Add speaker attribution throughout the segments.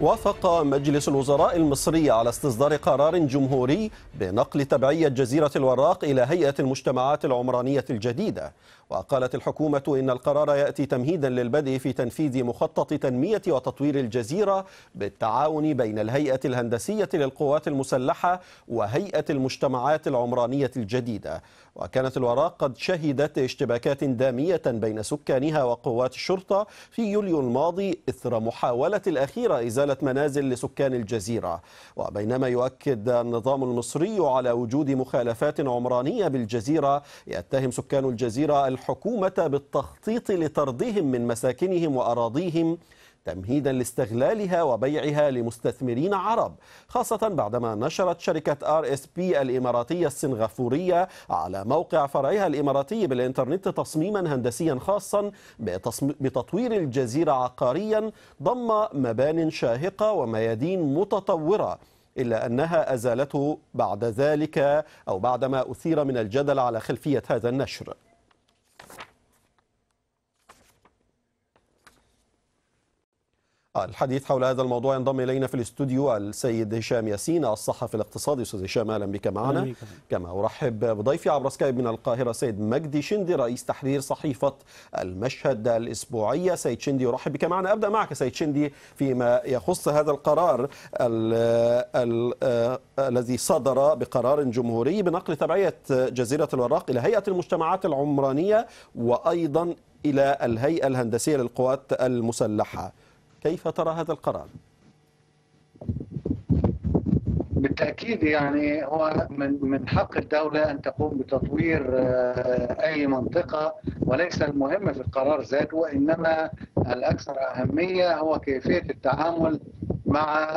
Speaker 1: وافق مجلس الوزراء المصري على استصدار قرار جمهوري بنقل تبعية جزيرة الوراق إلى هيئة المجتمعات العمرانية الجديدة. وقالت الحكومة إن القرار يأتي تمهيدا للبدء في تنفيذ مخطط تنمية وتطوير الجزيرة بالتعاون بين الهيئة الهندسية للقوات المسلحة وهيئة المجتمعات العمرانية الجديدة. وكانت الوراق قد شهدت اشتباكات دامية بين سكانها وقوات الشرطة في يوليو الماضي إثر محاولة الأخيرة إزالة منازل لسكان الجزيرة. وبينما يؤكد النظام المصري على وجود مخالفات عمرانية بالجزيرة يتهم سكان الجزيرة الحكومة بالتخطيط لطردهم من مساكنهم وأراضيهم تمهيدا لاستغلالها وبيعها لمستثمرين عرب خاصة بعدما نشرت شركة آر إس بي الإماراتية السنغافورية على موقع فرعها الإماراتي بالإنترنت تصميما هندسيا خاصا بتطوير الجزيرة عقاريا ضم مبان شاهقة وميادين متطورة إلا أنها أزالته بعد ذلك أو بعدما أثير من الجدل على خلفية هذا النشر. الحديث حول هذا الموضوع ينضم إلينا في الاستوديو السيد هشام ياسين الصحفي الاقتصادي. أستاذ هشام أهلا بك معنا. كما أرحب بضيفي عبر سكايب من القاهرة سيد مجدي شندي رئيس تحرير صحيفة المشهد الأسبوعية. سيد شندي أرحب بك معنا. أبدأ معك سيد شندي فيما يخص هذا القرار الذي صدر بقرار جمهوري بنقل تبعية جزيرة الوراق إلى هيئة المجتمعات العمرانية وأيضا إلى الهيئة الهندسية للقوات المسلحة. كيف ترى هذا القرار؟
Speaker 2: بالتأكيد يعني هو من من حق الدولة أن تقوم بتطوير أي منطقة وليس المهم في القرار ذاته وإنما الأكثر أهمية هو كيفية التعامل مع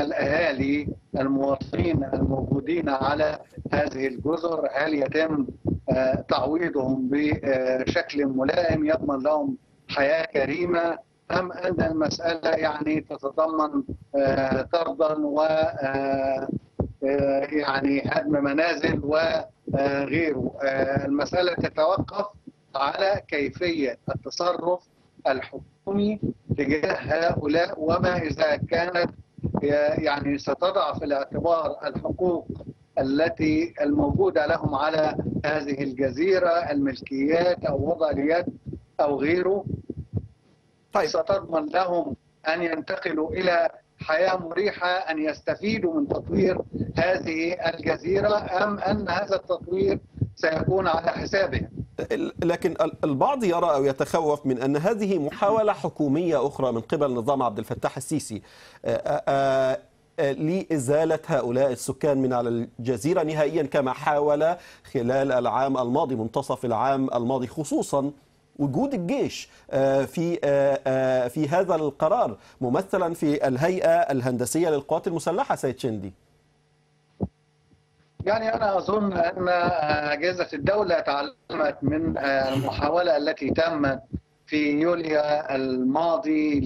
Speaker 2: الأهالي المواطنين الموجودين على هذه الجزر هل يتم تعويضهم بشكل ملائم يضمن لهم حياة كريمة أم أن المسألة يعني تتضمن طردا و يعني هدم منازل وغيره المسألة تتوقف على كيفية التصرف الحكومي تجاه هؤلاء وما إذا كانت يعني ستضع في الاعتبار الحقوق التي الموجودة لهم على هذه الجزيرة الملكيات أو وضع اليد أو غيره. طيب. ستضمن لهم أن ينتقلوا إلى حياة مريحة أن يستفيدوا من تطوير هذه الجزيرة أم أن هذا التطوير سيكون على حسابهم
Speaker 1: لكن البعض يرى أو يتخوف من أن هذه محاولة حكومية أخرى من قبل نظام عبد الفتاح السيسي لإزالة هؤلاء السكان من على الجزيرة نهائيا كما حاول خلال العام الماضي منتصف العام الماضي خصوصا وجود الجيش في في هذا القرار ممثلا في الهيئة الهندسية للقوات المسلحة سيد شندي.
Speaker 2: يعني أنا أظن أن أجهزة الدولة تعلمت من المحاولة التي تمت في يوليو الماضي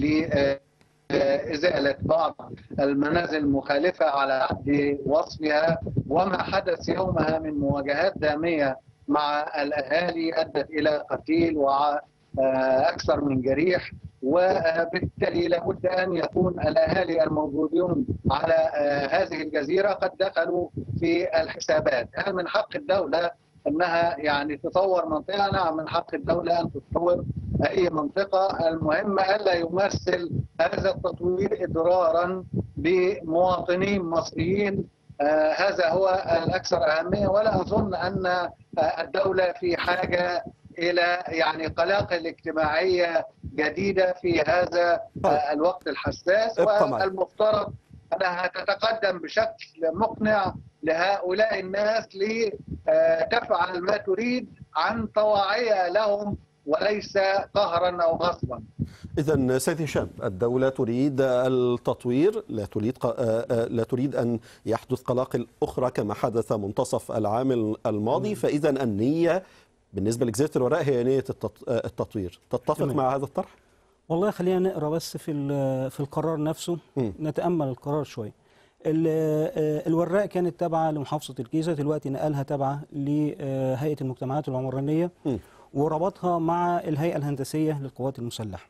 Speaker 2: لإزالة بعض المنازل المخالفة على حد وصفها وما حدث يومها من مواجهات دامية مع الأهالي أدت إلى قتيل وأكثر من جريح وبالتالي لابد أن يكون الأهالي الموجودون على هذه الجزيرة قد دخلوا في الحسابات، هل من حق الدولة أنها يعني تطور منطقة؟ نعم من حق الدولة أن تطور أي منطقة، المهم ألا يمثل هذا التطوير إضرارا بمواطنين مصريين. آه هذا هو الأكثر أهمية ولا أظن أن الدولة في حاجة إلى يعني قلاقل اجتماعية جديدة في هذا آه الوقت الحساس والمفترض أنها تتقدم بشكل مقنع لهؤلاء الناس لتفعل ما تريد عن طواعية لهم وليس قهرا أو غصبا.
Speaker 1: اذا سيد هشام الدولة تريد التطوير لا تريد لا تريد أن يحدث قلاقل أخرى كما حدث منتصف العام الماضي فاذا النية بالنسبة لجزيره الوراء هي نية التطوير تتفق مع هذا الطرح؟
Speaker 3: والله خلينا نقرأ بس في في القرار نفسه م. نتأمل القرار شوية. الوراق كانت تابعة لمحافظة الجيزة دلوقتي نقلها تابعة لهيئة المجتمعات العمرانية م. وربطها مع الهيئة الهندسية للقوات المسلحة.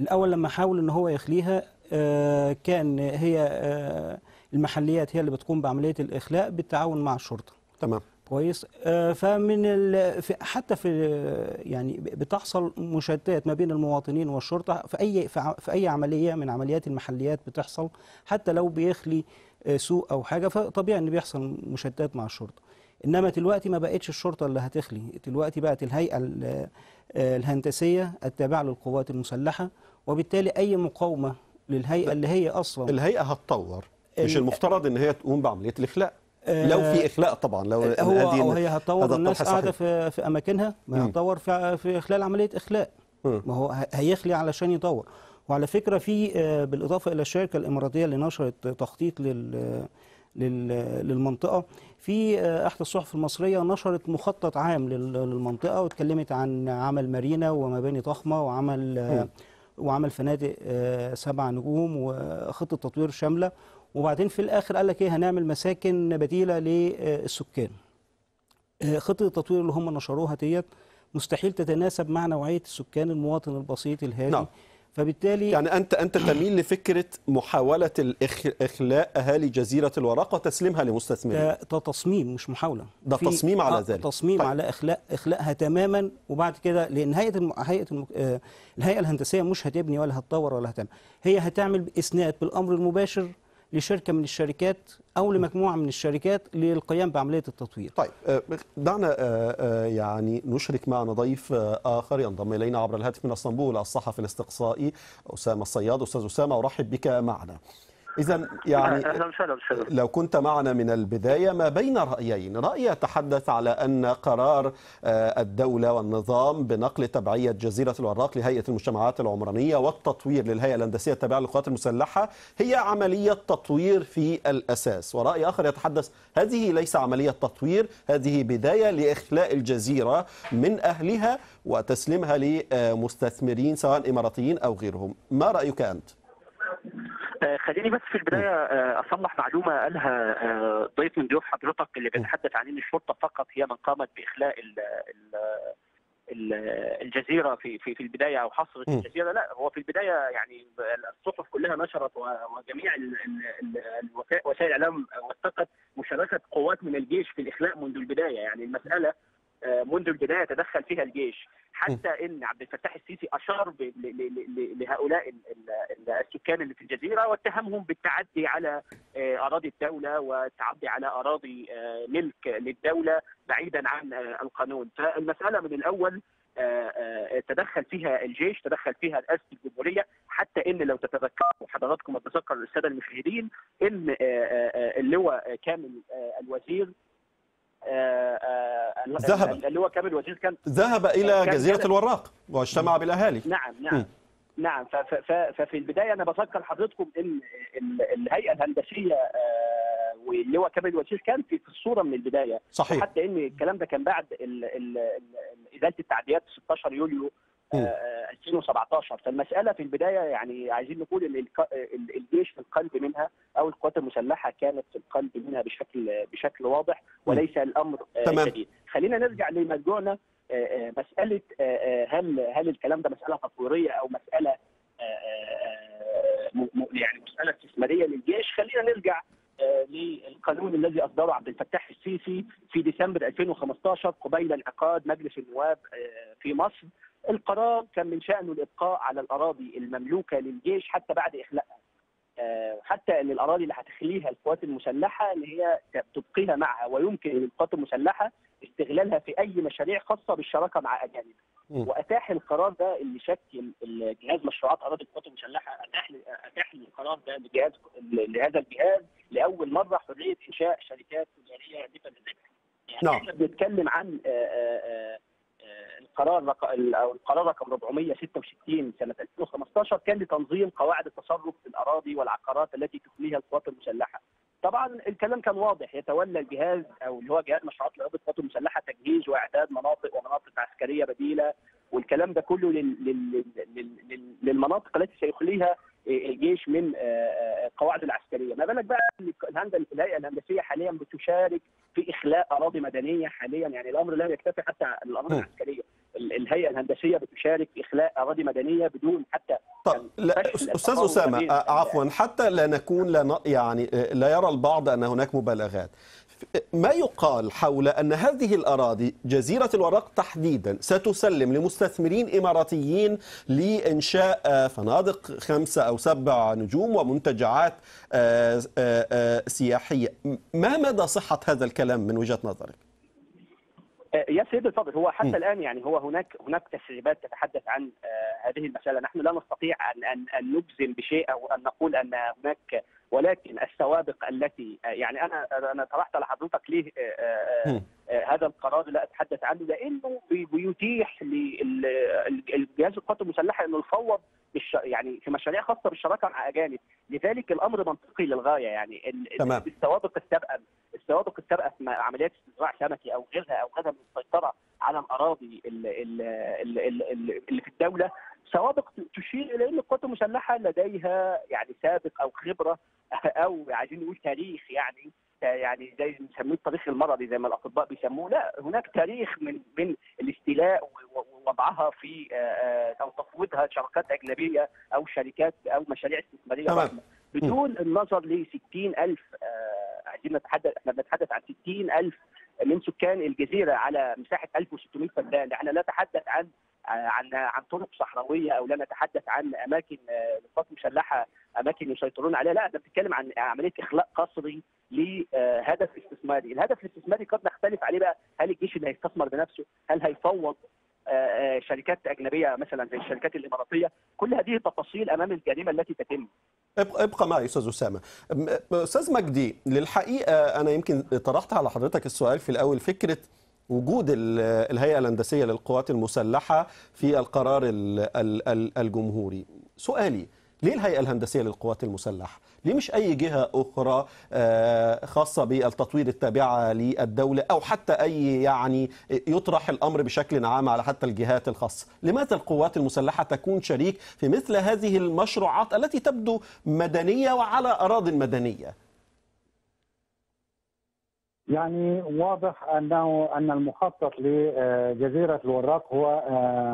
Speaker 3: الأول لما حاول إن هو يخليها آه، كأن هي آه، المحليات هي اللي بتقوم بعملية الإخلاء بالتعاون مع الشرطة.
Speaker 1: تمام.
Speaker 3: كويس؟ آه، فمن ال... حتى في يعني بتحصل مشادات ما بين المواطنين والشرطة في أي في أي عملية من عمليات المحليات بتحصل حتى لو بيخلي سوق أو حاجة فطبيعي إن بيحصل مشادات مع الشرطة. إنما دلوقتي ما بقتش الشرطة اللي هتخلي. دلوقتي بقت الهيئة ال- الهندسية التابعة للقوات المسلحة وبالتالي أي مقاومة للهيئة اللي هي أصلا
Speaker 1: الهيئة هتطور مش
Speaker 3: ال-
Speaker 1: المفترض إن هي تقوم بعملية الإخلاء
Speaker 3: آه،
Speaker 1: لو في إخلاء طبعا لو إن
Speaker 3: هو هي هتطور الناس
Speaker 1: قاعدة.
Speaker 3: في في أماكنها ما. هتطور في في خلال عملية
Speaker 1: إخلاء.
Speaker 3: ما هو هيخلي علشان يطور وعلى فكرة في آه، بالإضافة إلى الشركة الإماراتية اللي نشرت تخطيط لل لل- للمنطقة في آه، احدى الصحف المصرية نشرت مخطط عام لل- للمنطقة واتكلمت عن عمل مارينا ومباني ضخمة وعمل آه، وعمل فنادق آه، سبع نجوم وخطة تطوير شاملة. وبعدين في الآخر قال لك إيه هنعمل مساكن بديلة للسكان. آه، خطة التطوير اللي هم نشروها ديت مستحيل تتناسب مع نوعية السكان المواطن البسيط الهادي.
Speaker 1: نعم.
Speaker 3: فبالتالي
Speaker 1: يعني انت أنت تميل لفكرة محاولة الإخ- إخلاء أهالي جزيرة الوراق وتسليمها لمستثمرين
Speaker 3: ده تصميم مش محاولة
Speaker 1: ده تصميم على
Speaker 3: آه،
Speaker 1: ذلك.
Speaker 3: تصميم
Speaker 1: طيب.
Speaker 3: على إخلاء إخلاءها تماما وبعد كده لأن هيئة الم... هيئة الم... آه، الهيئة الهندسية مش هتبني ولا هتطور ولا هتعمل هي هتعمل إسناد بالأمر المباشر لشركة من الشركات أو لمجموعة من الشركات للقيام بعملية التطوير.
Speaker 1: طيب آه، دعنا آه، آه، يعني نشرك معنا ضيف آخر ينضم إلينا عبر الهاتف من إسطنبول الصحفي الإستقصائي أسامة الصياد. أستاذ أسامة أرحب بك معنا. إذا يعني
Speaker 4: وسهلا
Speaker 1: لو كنت معنا من البداية ما بين رأيين. رأي يتحدث على أن قرار آه، الدولة والنظام بنقل تبعية جزيرة الوراق لهيئة المجتمعات العمرانية والتطوير للهيئة الهندسية التابعة للقوات المسلحة هي عملية تطوير في الأساس. ورأي آخر يتحدث هذه ليس عملية تطوير هذه بداية لإخلاء الجزيرة من أهلها وتسليمها لمستثمرين سواء إماراتيين أو غيرهم. ما رأيك أنت؟
Speaker 4: آه، خليني بس في البداية آه، أصلح معلومة قالها آه، ضيف من ضيوف حضرتك اللي بيتحدث عن إن الشرطة فقط هي من قامت بإخلاء ال ال ال الجزيرة في في في البداية أو حصرت
Speaker 1: م.
Speaker 4: الجزيرة. لا هو في البداية يعني الصحف كلها نشرت وجميع وسائل الإعلام وثقت مشاركة قوات من الجيش في الإخلاء منذ البداية. يعني المسألة منذ البداية تدخل فيها الجيش. حتى إن عبد الفتاح السيسي أشار لهؤلاء ال- ال- السكان اللي في الجزيرة واتهمهم بالتعدي على آه، أراضي الدولة والتعدي على أراضي آه، ملك للدولة بعيدا عن آه، القانون. فالمسألة من الأول آه، آه، تدخل فيها الجيش تدخل فيها رئاسة الجمهورية. حتى إن لو تتذكروا حضراتكم وتذكر الساده المشاهدين إن آه، آه، آه، اللواء كامل آه، الوزير آه، آه،
Speaker 1: ذهب.
Speaker 4: اللواء كامل الوزير كان
Speaker 1: ذهب إلى
Speaker 4: كان
Speaker 1: جزيرة
Speaker 4: كده.
Speaker 1: الوراق واجتمع بالأهالي
Speaker 4: نعم
Speaker 1: م.
Speaker 4: نعم نعم ف- ف- ففي البداية أنا بذكر حضرتكم إن ال- الهيئة الهندسية آه، واللواء كامل الوزير كان في الصورة من البداية
Speaker 1: صحيح
Speaker 4: وحتى إن الكلام ده كان بعد ال- ال- ال- إزالة التعديات 16 يوليو
Speaker 1: م.
Speaker 4: 2017 فالمسألة في البداية يعني عايزين نقول إن الجيش في القلب منها أو القوات المسلحة كانت في القلب منها بشكل بشكل واضح وليس الأمر آه،. جديد خلينا نرجع لمرجوعنا آه، آه، مسألة آه، آه، هل هل الكلام ده مسألة تطويرية أو مسألة آه، آه، يعني مسألة استثمارية للجيش؟ خلينا نرجع آه، للقانون الذي أصدره عبد الفتاح السيسي في ديسمبر 2015 قبيل انعقاد مجلس النواب آه، في مصر. القرار كان من شانه الإبقاء على الأراضي المملوكة للجيش حتى بعد إخلاءها آه، حتى ان الاراضي اللي هتخليها القوات المسلحة ان هي تبقيها معها ويمكن للقوات المسلحة استغلالها في أي مشاريع خاصة بالشراكة مع
Speaker 1: أجانب.
Speaker 4: وأتاح القرار ده اللي شكل الجهاز مشروعات أراضي القوات المسلحة أتاح أتاح القرار ده لجهاز لهذا الجهاز لأول مرة حرية إنشاء شركات تجارية نفذ يعني
Speaker 1: نعم.
Speaker 4: إحنا بنتكلم عن آه، آه، القرار رق... أو القرار رقم 466 سنة 2015 كان لتنظيم قواعد التصرف في الأراضي والعقارات التي تخليها القوات المسلحة. طبعا الكلام كان واضح يتولى الجهاز أو اللي هو جهاز مشروعات الاراضي القوات المسلحة تجهيز وإعداد مناطق ومناطق عسكرية بديلة والكلام ده كله. لل... لل... لل... للمناطق التي سيخليها الجيش من آه، آه، قواعد العسكرية، ما بالك بقى الهيئة الهندسية حاليا بتشارك في إخلاء أراضي مدنية حاليا؟ يعني الأمر لا يكتفي حتى الاراضي. العسكرية، ال- الهيئة الهندسية بتشارك في إخلاء أراضي مدنية بدون حتى
Speaker 1: طب لا أستاذ أسامة عفوا حتى لا نكون لا يعني لا يرى البعض ان هناك مبالغات. ما يقال حول أن هذه الأراضي جزيرة الوراق تحديدا ستسلم لمستثمرين إماراتيين لإنشاء فنادق خمسة أو سبع نجوم ومنتجعات سياحية. ما مدى صحة هذا الكلام من وجهة نظرك؟
Speaker 4: يا سيدي الفاضل هو حتى م. الآن يعني هو هناك هناك تسريبات تتحدث عن هذه المسألة، نحن لا نستطيع أن أن أن نجزم بشيء أو أن نقول أن هناك ولكن السوابق التي يعني أنا أنا طرحت لحضرتك ليه هذا القرار لا أتحدث عنه لأنه بيتيح للجهاز القوات المسلحة انه يفوض بالش... يعني في مشاريع خاصة بالشراكة مع أجانب، لذلك الأمر منطقي للغاية يعني
Speaker 1: تمام.
Speaker 4: السوابق السابقة السوابق السابقة في عمليات استزراع سمكي أو غيرها أو غيرها على الاراضي اللي, في الدولة سوابق تشير إلى إن القوات المسلحة لديها يعني سابق أو خبرة أو عايزين نقول تاريخ يعني يعني زي بنسميه التاريخ المرضي زي ما الأطباء بيسموه. لا هناك تاريخ من من الاستيلاء ووضعها في أو تفويضها شراكات أجنبية أو شركات أو مشاريع استثمارية
Speaker 1: تمام.
Speaker 4: بدون النظر ل 60000 عايزين نتحدث إحنا بنتحدث عن 60000 من سكان الجزيرة على مساحة 1600 فدان إحنا لا نتحدث عن عن عن طرق صحراوية أو لا نتحدث عن أماكن للقوات المسلحه أماكن يسيطرون عليها لا إحنا بنتكلم عن عملية إخلاء قسري لهدف استثماري، الهدف الاستثماري قد نختلف عليه بقى هل الجيش اللي هيستثمر بنفسه؟ هل هيفوض شركات أجنبية مثلا زي الشركات الإماراتية؟ كل هذه تفاصيل أمام الجريمة التي تتم.
Speaker 1: ابقى معي أستاذ أسامة. أستاذ مجدي للحقيقة أنا يمكن طرحت على حضرتك السؤال في الأول فكرة وجود الهيئة الهندسية للقوات المسلحة في القرار الجمهوري. سؤالي ليه الهيئة الهندسية للقوات المسلحة؟ ليه مش أي جهة أخرى خاصة بالتطوير التابعة للدولة أو حتى أي يعني يطرح الأمر بشكل عام على حتى الجهات الخاصة لماذا القوات المسلحة تكون شريك في مثل هذه المشروعات التي تبدو مدنية وعلى أراض مدنية؟
Speaker 5: يعني واضح أنه أن المخطط لجزيرة الوراق هو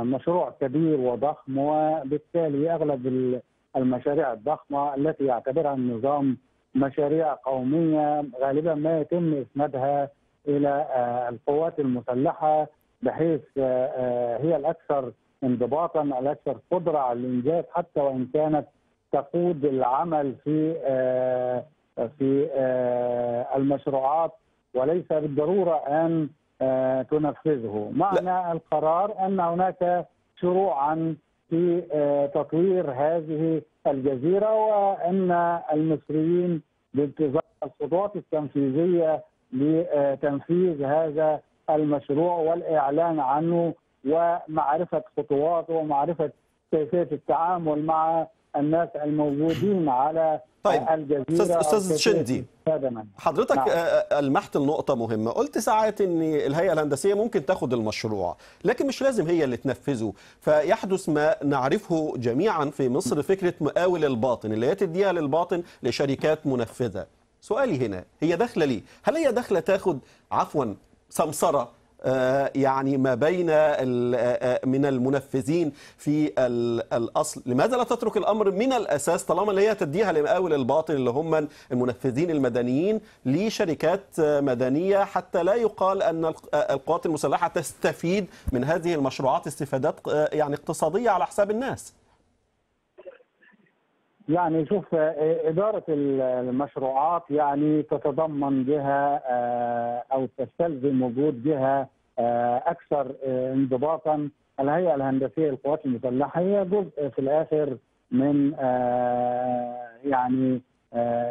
Speaker 5: مشروع كبير وضخم وبالتالي أغلب المشاريع الضخمة التي يعتبرها النظام مشاريع قومية غالبا ما يتم اسنادها إلى القوات المسلحة بحيث هي الأكثر انضباطا الأكثر قدرة على الإنجاز حتى وإن كانت تقود العمل في في المشروعات وليس بالضرورة أن تنفذه معنى. القرار أن هناك شروعا في تطوير هذه الجزيرة وأن المصريين بانتظار الخطوات التنفيذية لتنفيذ هذا المشروع والإعلان عنه ومعرفة خطواته ومعرفة كيفية التعامل مع الناس الموجودين على
Speaker 1: طيب الجزيرة أستاذ شندي حضرتك نعم. المحت النقطه مهمة. قلت ساعات إن الهيئة الهندسية ممكن تاخد المشروع لكن مش لازم هي اللي تنفذه. فيحدث ما نعرفه جميعا في مصر فكرة مقاول الباطن اللي هي تديها للباطن لشركات منفذة. سؤالي هنا هي داخلة ليه؟ هل هي داخلة تاخد عفوا سمسرة يعني ما بين من المنفذين في الأصل. لماذا لا تترك الأمر من الأساس طالما اللي هي تديها لمقاول الباطن اللي هم المنفذين المدنيين لشركات مدنية؟ حتى لا يقال أن القوات المسلحة تستفيد من هذه المشروعات استفادات يعني اقتصادية على حساب الناس.
Speaker 5: يعني شوف إدارة المشروعات يعني تتضمن جهة أو تستلزم وجود جهة أكثر انضباطا. الهيئة الهندسية للقوات المسلحة هي جزء في الآخر من يعني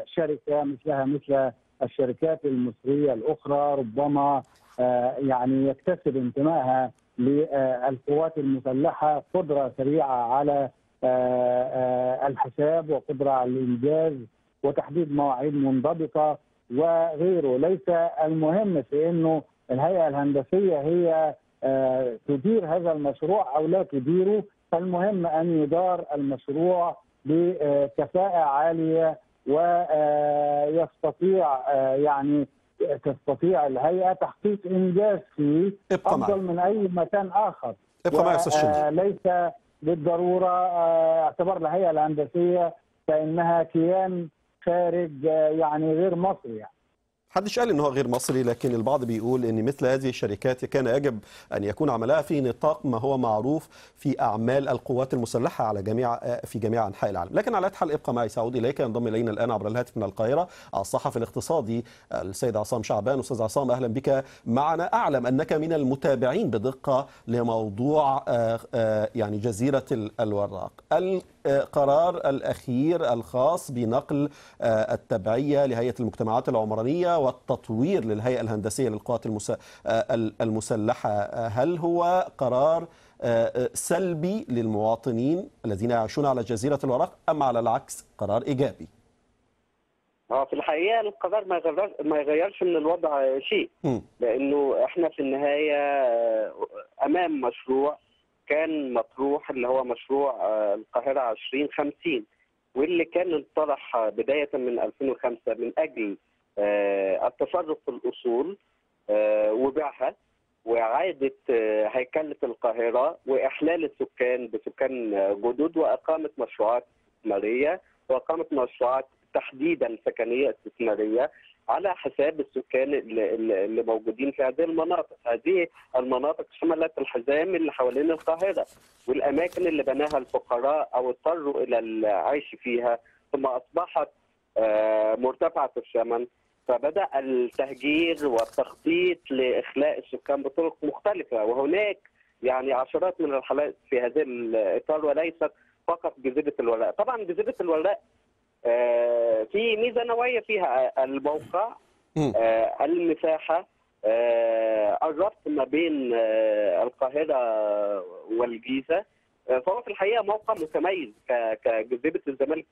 Speaker 5: شركة مثلها مثل الشركات المصرية الأخرى ربما يعني يكتسب انتمائها للقوات المسلحة قدرة سريعة على الحساب وقدرة على الإنجاز وتحديد مواعيد منضبطة وغيره. ليس المهم في أنه الهيئة الهندسية هي تدير هذا المشروع أو لا تديره. المهم أن يدار المشروع بكفاءة عالية ويستطيع يعني تستطيع الهيئة تحقيق إنجاز فيه أفضل من أي مكان آخر.
Speaker 1: ابقى معي أستاذ
Speaker 5: ليس بالضرورة آه، اعتبار الهيئه الهندسية كانها كيان خارج آه، يعني غير مصري يعني.
Speaker 1: محدش قال ان هو غير مصري لكن البعض بيقول إن مثل هذه الشركات كان يجب أن يكون عملها في نطاق ما هو معروف في أعمال القوات المسلحة على جميع في جميع أنحاء العالم، لكن على حال ابقى معي. سأعود إليك. ينضم إلينا الآن عبر الهاتف من القاهرة الصحفي الاقتصادي السيد عصام شعبان، أستاذ عصام أهلا بك. معنا، أعلم أنك من المتابعين بدقة لموضوع آه، آه، يعني جزيرة الوراق. القرار الأخير الخاص بنقل آه، التبعية لهيئة المجتمعات العمرانية والتطوير للهيئة الهندسية للقوات آه، المسلحة آه، هل هو قرار سلبي للمواطنين الذين يعيشون على جزيرة الوراق أم على العكس قرار إيجابي؟
Speaker 6: آه في الحقيقة القرار ما يغير ما يغيرش من الوضع شيء. لأنه إحنا في النهاية أمام مشروع كان مطروح اللي هو مشروع آه، القاهرة 2050 واللي كان انطرح آه، بداية من 2005 من أجل آه، التصرف في الأصول آه، وبيعها وإعادة هيكلة القاهرة وإحلال السكان بسكان جدد وإقامة مشروعات استثمارية وإقامة مشروعات تحديدا سكنية استثمارية. على حساب السكان اللي, موجودين في هذه المناطق. هذه المناطق شملت الحزام اللي حوالين القاهرة والأماكن اللي بناها الفقراء أو اضطروا إلى العيش فيها. ثم أصبحت آه، مرتفعة الثمن فبدأ التهجير والتخطيط لإخلاء السكان بطرق مختلفة. وهناك يعني عشرات من الحالات في هذا الإطار وليست فقط جزيرة الولاء. طبعا جزيرة الولاء آه، في ميزة نوعية فيها الموقع. آه، المساحة آه، الربط ما بين آه، القاهرة والجيزة. آه، فهو في الحقيقة موقع متميز ك- كجزيرة الزمالك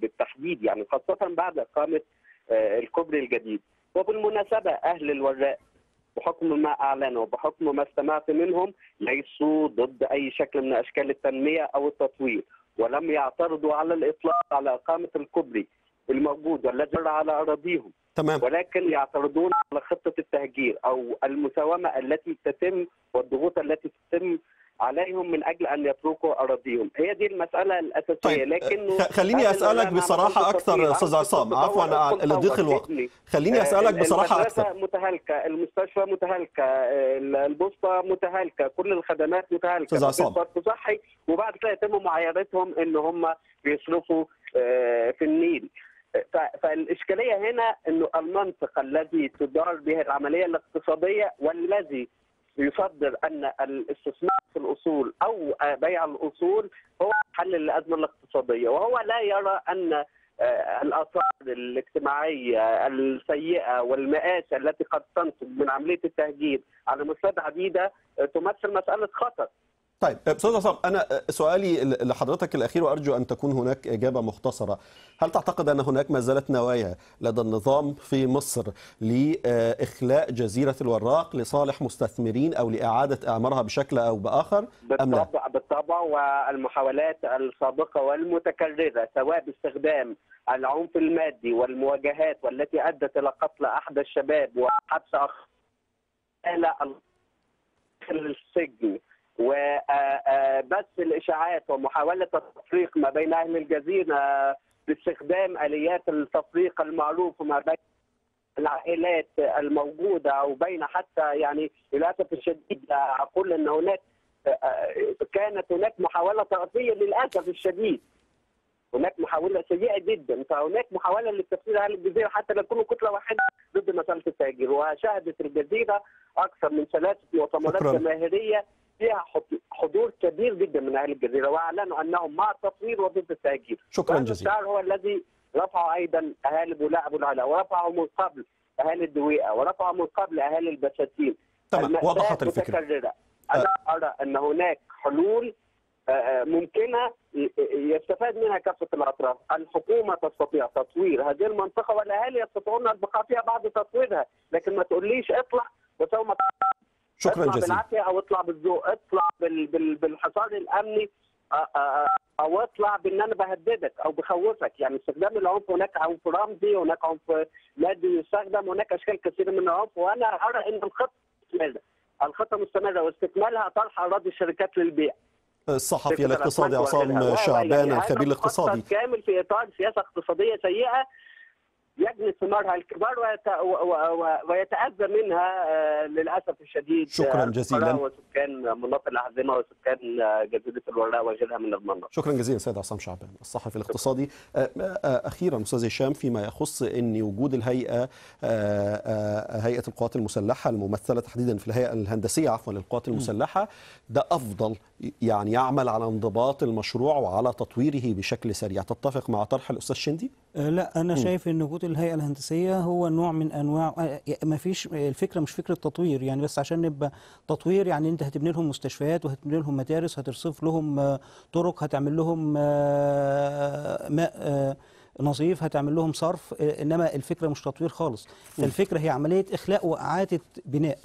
Speaker 6: بالتحديد يعني خاصة بعد إقامة آه، الكوبري الجديد. وبالمناسبة أهل الوراق بحكم ما أعلنوا وبحكم ما استمعت منهم ليسوا ضد أي شكل من أشكال التنمية أو التطوير ولم يعترضوا على الإطلاق على إقامة الكوبري. الموجود والذي جرى على أراضيهم
Speaker 1: تمام
Speaker 6: ولكن يعترضون على خطة التهجير أو المساومة التي تتم والضغوط التي تتم عليهم من أجل أن يتركوا أراضيهم هي دي المسألة الأساسية
Speaker 1: طيب
Speaker 6: لكنه
Speaker 1: خ- خليني أسألك
Speaker 6: بصراحة
Speaker 1: أكثر.
Speaker 6: أستاذ
Speaker 1: عصام عفوا لضيق. الوقت. خليني أسألك
Speaker 6: بصراحة
Speaker 1: أكثر
Speaker 6: متهالكة المستشفى متهالكة البوسطة متهالكة كل الخدمات متهالكة
Speaker 1: أستاذ عصام.
Speaker 6: صحي وبعد كده يتم معايرتهم إن هم بيصرفوا آه، في النيل ف- فالإشكالية هنا أنه المنطق الذي تدار به العملية الاقتصادية والذي يصدر أن الاستثمار في الأصول أو آه، بيع الأصول هو حل للأزمة الاقتصادية وهو لا يرى أن آه، الآثار الاجتماعية السيئة والمآسي التي قد تنتج من عملية التهجير على مستويات عديدة آه، تمثل مسألة خطر.
Speaker 1: طيب أستاذ عصام أنا سؤالي لحضرتك الأخير وأرجو أن تكون هناك إجابة مختصرة. هل تعتقد أن هناك ما زالت نوايا لدى النظام في مصر لإخلاء جزيرة الوراق لصالح مستثمرين أو لإعادة إعمارها بشكل أو بآخر؟ أم لا؟
Speaker 6: بالطبع بالطبع والمحاولات السابقة والمتكررة سواء باستخدام العنف المادي والمواجهات والتي أدت إلى قتل أحد الشباب وحبس إلى السجن. وبث الإشاعات ومحاولة التفريق ما بين أهل الجزيرة باستخدام آليات التفريق المعروف ما بين العائلات الموجودة أو بين حتى يعني للأسف الشديد أقول أن هناك كانت هناك محاولة طرفية للأسف الشديد. هناك محاولة سيئة جدا. فهناك محاولة للتفسير أهل الجزيرة حتى لو يكونوا كتلة واحدة ضد مسألة التهجير وشهدت الجزيرة أكثر من ثلاثة مؤتمرات
Speaker 1: شكراً.
Speaker 6: فيها حض- حضور كبير جدا من أهل الجزيرة وأعلنوا أنهم مع التطوير وضد التهجير
Speaker 1: شكراً جزيلاً.
Speaker 6: الشعار هو الذي رفعه أيضا أهالي بولاء أبو العلا ورفعه من قبل أهالي الدويقة ورفعه من قبل أهالي البساتين.
Speaker 1: تمام وضحت الفكرة.
Speaker 6: متكررة. أنا أرى أن هناك حلول آه، آه، ممكنة ي- يستفاد منها كافة الأطراف. الحكومة تستطيع تطوير هذه المنطقة والأهالي يستطيعون البقاء فيها بعد تطويرها لكن ما تقوليش اطلع وسوف
Speaker 1: شكرا
Speaker 6: اطلع
Speaker 1: جزيلا.
Speaker 6: بالعافية أو اطلع بالذوق اطلع بال... بال... بالحصار الأمني آه، آه، أو اطلع بإن أنا بهددك أو بخوفك. يعني استخدام العنف هناك عنف رمزي هناك عنف مادي يستخدم هناك أشكال كثيرة من العنف. وأنا أرى إن الخطة مستمرة. الخطة مستمرة واستكمالها طرح أراضي الشركات للبيع.
Speaker 1: الصحفي الاقتصادي عصام. شعبان
Speaker 6: يعني
Speaker 1: الخبير الاقتصادي
Speaker 6: كامل في إطار سياسة اقتصادية سيئة يجني ثمارها الكبار ويت... و... و... ويتأذى منها آه، للأسف الشديد
Speaker 1: شكراً
Speaker 6: آه،
Speaker 1: جزيلاً.
Speaker 6: وسكان مناطق الأحزمة وسكان آه، جزيرة الوراق وغيرها من المناطق
Speaker 1: شكرا جزيلا سيد عصام شعبان الصحفي الاقتصادي. آه، آه، أخيرا أستاذ هشام فيما يخص إن وجود الهيئة هيئة القوات المسلحة الممثلة تحديدا في الهيئة الهندسية عفوا للقوات المسلحة ده أفضل يعني يعمل على انضباط المشروع وعلى تطويره بشكل سريع. تتفق مع طرح الأستاذ شندي؟
Speaker 3: لا أنا شايف إن وجود الهيئة الهندسية هو نوع من أنواع ما فيش الفكرة مش فكرة تطوير يعني بس عشان نبقى تطوير يعني أنت هتبني لهم مستشفيات وهتبني لهم مدارس هترصف لهم آه، طرق هتعمل لهم آه، ماء آه، نظيف هتعمل لهم صرف إنما الفكرة مش تطوير خالص. فالفكرة هي عملية إخلاء وإعادة بناء.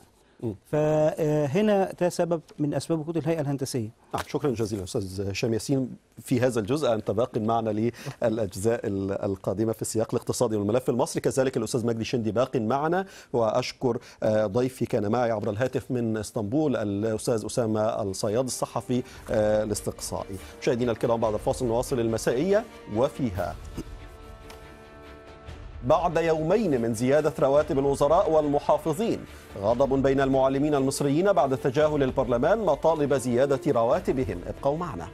Speaker 3: فهنا ده سبب من أسباب وجود الهيئة الهندسية.
Speaker 1: نعم شكرا جزيلا أستاذ هشام ياسين. في هذا الجزء أنت باق معنا للأجزاء ال- القادمة في السياق الاقتصادي والملف المصري. كذلك الأستاذ مجدي شندي باق معنا وأشكر آه، ضيفي كان معي عبر الهاتف من إسطنبول الأستاذ أسامة الصياد الصحفي آه، الاستقصائي. مشاهدينا الكرام بعد الفاصل نواصل المسائية وفيها بعد يومين من زيادة رواتب الوزراء والمحافظين غضب بين المعلمين المصريين بعد تجاهل البرلمان مطالب زيادة رواتبهم. ابقوا معنا.